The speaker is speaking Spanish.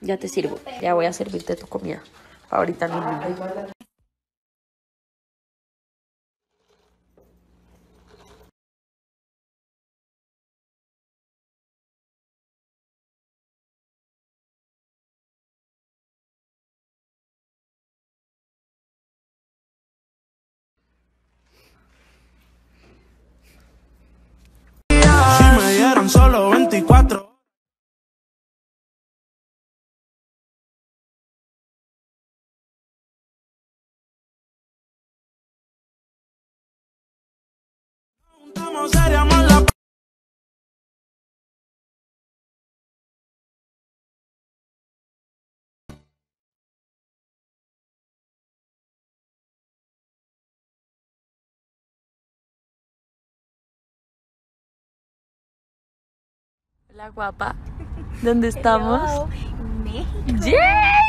Ya te sirvo. Ya voy a servirte tu comida favorita en La guapa. ¿Dónde estamos? México. Yeah.